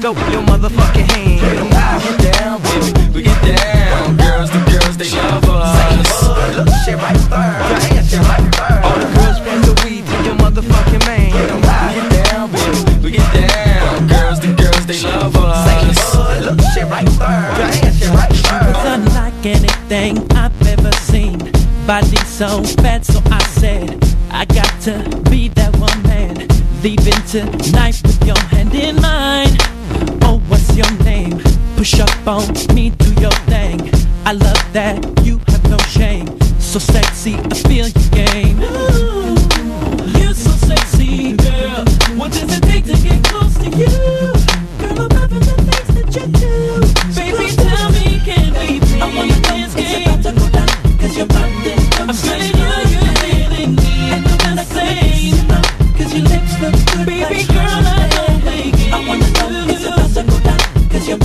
throw your motherfucking hands. We get down, baby, we get down. Girls, the girls, they love us. Look, shit right there. Your hands, shit right there. All the girls the weed to your motherfucking man. We get down, baby, we get down. Girls, the girls, they love us. Look, shit right there. Your hands, shit right there. was unlike anything I've ever seen. Body so fat, so I said, I got to be that one man. Leaving tonight with your hand in mine. Your name? Push up on me, do your thing. I love that you have no shame. So sexy, I feel your game.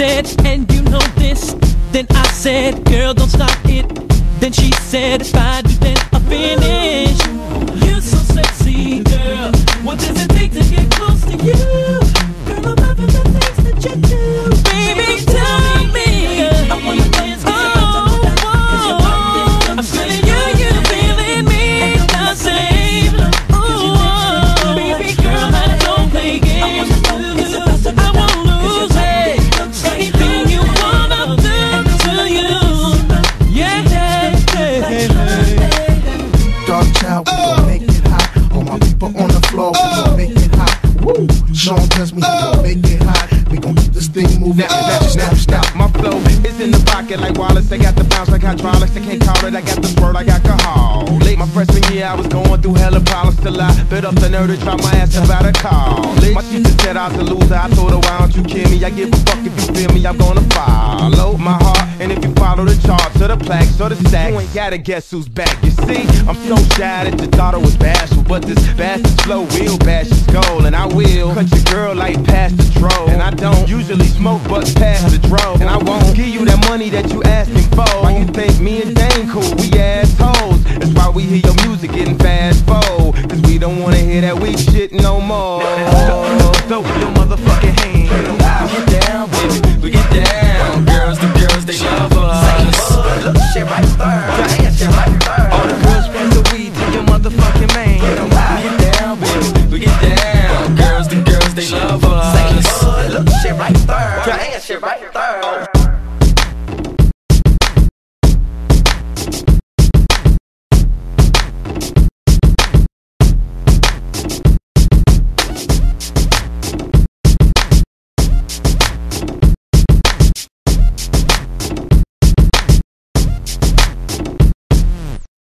said, And you know this. Then I said, Girl, don't stop it. Then she said, If I do, then I'll finish. Sean tells me gon' oh. make it hot. We gon' keep this thing moving Now, just don't stop. My flow is in the pocket like Wallace. I got the bounce like hydraulics. I can't call it. I got the squirt like alcohol. Late my freshman year, I was going through hella problems till I bit up the nerve to try my ass about a call. My teacher said I was a loser. I told her, why don't you kill me? I give a fuck if you feel me. I'm gonna follow my heart. And if you follow the charts or the plaques or the stacks, you ain't gotta guess who's back. You see, I'm so shy that you thought I was bashful. But this bastard's flow will bash your skull. And I will cut your girl like past the troll. And I don't usually smoke, but past the dro. And I won't give you that money that you asking for. Why you think me and Dane cool? We assholes. That's why we hear your music getting fast forward. Cause we don't wanna hear that weak shit no more. Throw your motherfucking hands. right there. Put your hand shit right there.